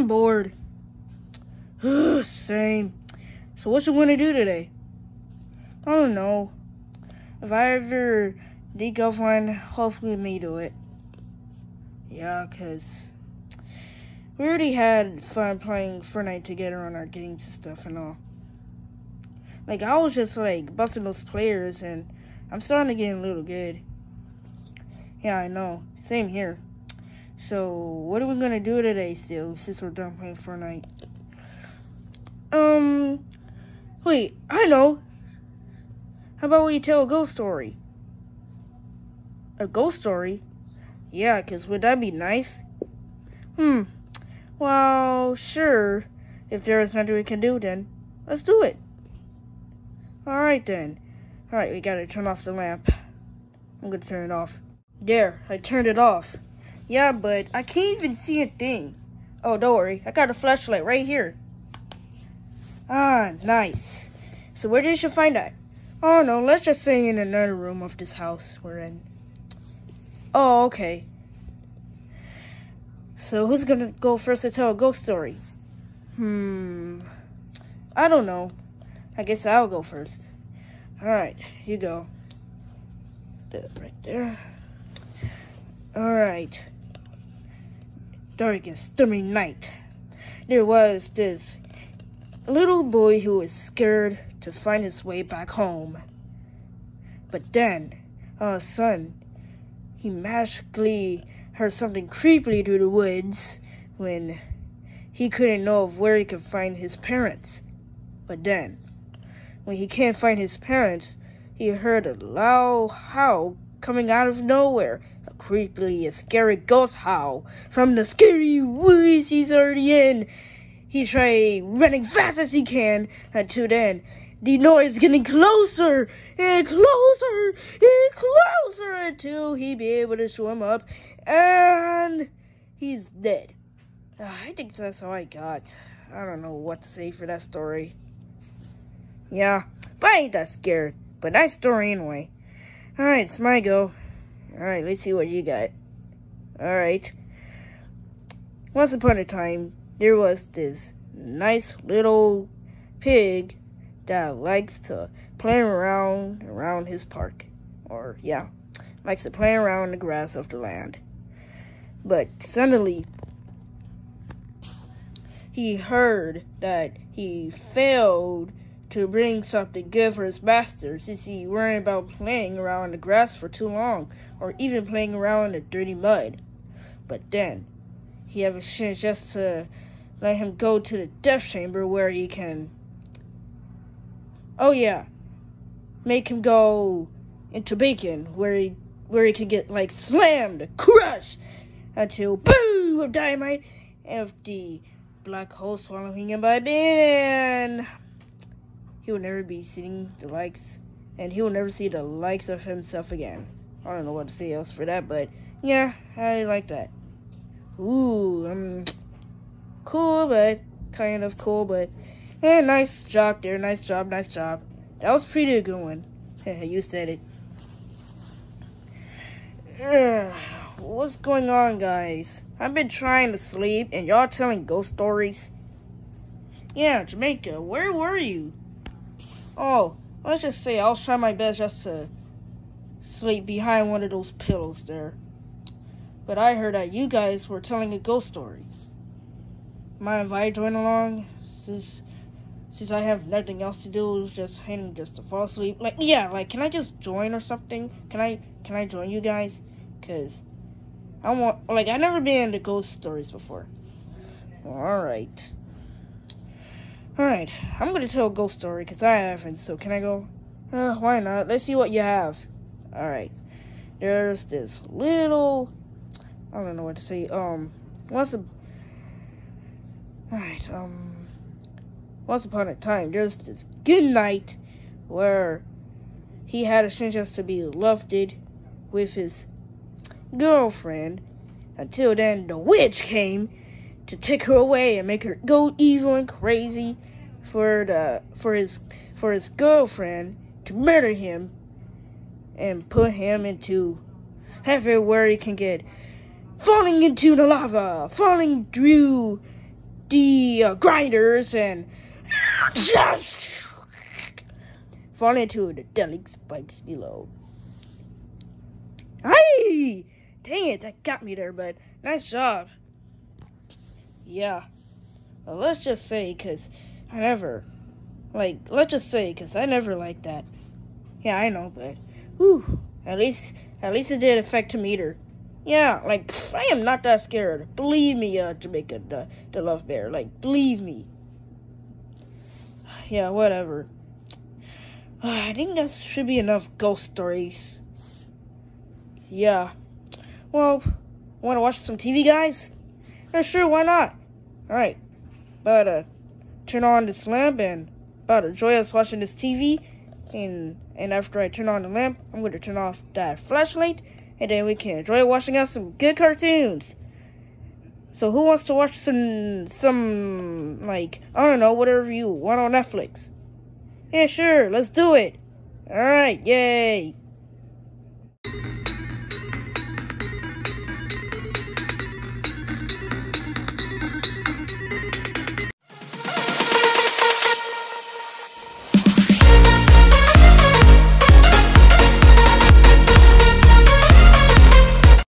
I'm bored. Same. So what you to do today? I don't know. If I ever did go find, hopefully me do it. Yeah, cause we already had fun playing Fortnite together on our games and stuff and all. Like I was just like busting those players and I'm starting to get a little good. Yeah, I know. Same here. So, what are we gonna do today still, since we're done playing Fortnite? Um, wait, I know. How about we tell a ghost story? A ghost story? Yeah, because would that be nice? Hmm. Well, sure. If there is nothing we can do, then let's do it. Alright then. Alright, we gotta turn off the lamp. I'm gonna turn it off. There, I turned it off. Yeah, but I can't even see a thing. Oh, don't worry. I got a flashlight right here. Ah, nice. So where did you find that? Oh, no, let's just say in another room of this house we're in. Oh, okay. So who's gonna go first to tell a ghost story? Hmm. I don't know. I guess I'll go first. Alright, you go. Right there. Alright darkest, stormy night, there was this little boy who was scared to find his way back home. But then, all of a sudden, he magically heard something creepily through the woods when he couldn't know of where he could find his parents. But then, when he can't find his parents, he heard a loud howl coming out of nowhere A creepily a scary ghost howl from the scary woods he's already in. He try running fast as he can until then the noise getting closer and closer and closer until he be able to swim up and he's dead. Uh, I think that's all I got. I don't know what to say for that story. Yeah, but I ain't that scared. But nice story anyway. Alright, it's my go. Alright, let's see what you got. Alright. Once upon a time, there was this nice little pig that likes to play around around his park. Or, yeah, likes to play around the grass of the land. But suddenly, he heard that he failed to bring something good for his master since he worried about playing around in the grass for too long or even playing around in the dirty mud. But then he have a chance just to let him go to the death chamber where he can Oh yeah. Make him go into bacon where he where he can get like slammed, crushed until boom of dynamite and the black hole swallowing him by then he will never be seeing the likes, and he will never see the likes of himself again. I don't know what to say else for that, but yeah, I like that. Ooh, um, cool, but kind of cool, but yeah, nice job there, nice job, nice job. That was pretty good one. you said it. What's going on, guys? I've been trying to sleep, and y'all telling ghost stories. Yeah, Jamaica, where were you? Oh, let's just say I'll try my best just to sleep behind one of those pillows there. But I heard that you guys were telling a ghost story. Mind if I join along? Since since I have nothing else to do, just hanging just to fall asleep. Like yeah, like can I just join or something? Can I can I join you guys? Cause I want like I've never been into ghost stories before. All right. Alright, I'm gonna tell a ghost story because I haven't, so can I go? Uh, why not? Let's see what you have. Alright, there's this little. I don't know what to say. Um, once a. Alright, um. Once upon a time, there's this good night where he had a chance to be loved with his girlfriend. Until then, the witch came to take her away and make her go evil and crazy for the for his for his girlfriend to murder him and put him into heaven where he can get falling into the lava, falling through the uh, grinders and just falling into the deadly spikes below. Hey! Dang it, that got me there, but nice job. Yeah. Well, let's just say, because I never, like, let's just say, because I never liked that. Yeah, I know, but, whew, at least, at least it did affect him either. Yeah, like, I am not that scared. Believe me, uh, Jamaica, the, the love bear. Like, believe me. Yeah, whatever. Uh, I think that should be enough ghost stories. Yeah. Well, want to watch some TV, guys? Yeah, sure, why not? Alright. But, uh, turn on this lamp and about to enjoy us watching this TV. And, and after I turn on the lamp, I'm going to turn off that flashlight. And then we can enjoy watching us some good cartoons. So who wants to watch some, some, like, I don't know, whatever you want on Netflix? Yeah, sure, let's do it. Alright, yay.